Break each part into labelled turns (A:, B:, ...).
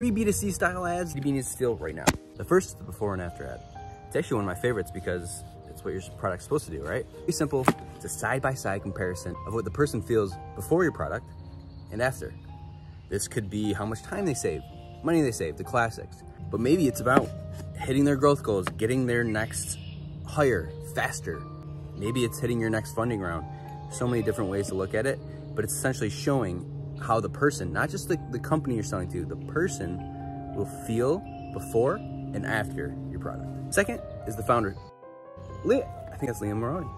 A: Three B2C style ads you need to steal right now. The first is the before and after ad. It's actually one of my favorites because it's what your product's supposed to do, right? Pretty simple. It's a side-by-side -side comparison of what the person feels before your product and after. This could be how much time they save, money they save, the classics. But maybe it's about hitting their growth goals, getting their next hire faster. Maybe it's hitting your next funding round. So many different ways to look at it, but it's essentially showing how the person, not just the, the company you're selling to, the person will feel before and after your product. Second is the founder. Liam, I think that's Liam Maroney.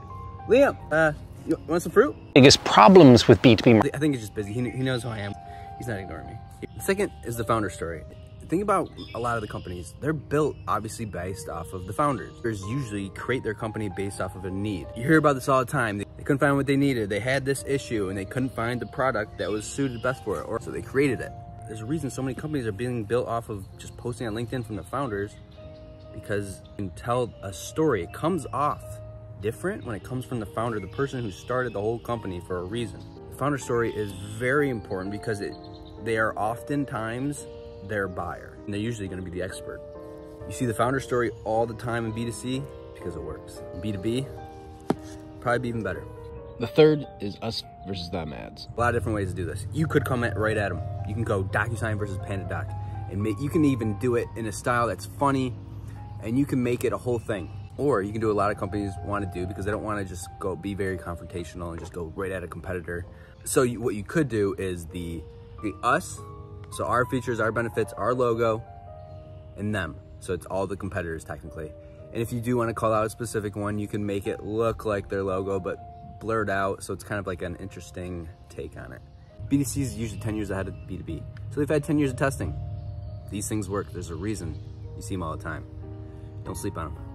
A: Liam, uh, you want some fruit?
B: Biggest problems with B2B.
A: I think he's just busy. He, he knows who I am. He's not ignoring me. Second is the founder story. Think about a lot of the companies. They're built obviously based off of the founders. Founders usually create their company based off of a need. You hear about this all the time. They, couldn't find what they needed. They had this issue and they couldn't find the product that was suited best for it. Or so they created it. There's a reason so many companies are being built off of just posting on LinkedIn from the founders because you can tell a story. It comes off different when it comes from the founder, the person who started the whole company for a reason. The founder story is very important because it they are oftentimes their buyer, and they're usually gonna be the expert. You see the founder story all the time in B2C because it works. In B2B, probably be even better.
B: The third is us versus them ads.
A: A lot of different ways to do this. You could come at right at them. You can go DocuSign versus PandaDoc, and make, you can even do it in a style that's funny, and you can make it a whole thing. Or you can do a lot of companies want to do because they don't want to just go be very confrontational and just go right at a competitor. So you, what you could do is the, the us, so our features, our benefits, our logo, and them. So it's all the competitors technically. And if you do want to call out a specific one, you can make it look like their logo, but blurred out. So it's kind of like an interesting take on it. B2C is usually 10 years ahead of B2B. So they've had 10 years of testing. These things work. There's a reason. You see them all the time. Don't sleep on them.